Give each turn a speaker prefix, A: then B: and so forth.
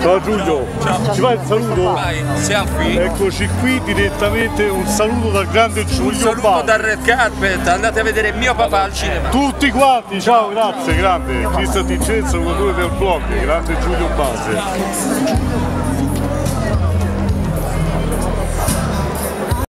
A: Ciao Giulio,
B: Ciao.
A: ci fai il saluto?
B: Vai.
A: Eccoci qui direttamente, un saluto dal grande Giulio Un
B: saluto
A: Bari.
B: dal Red Carpet, andate a vedere mio papà al cinema.
A: Tutti quanti, ciao, grazie, grande. Cristian Vincenzo, autore del blog, grande Giulio Base.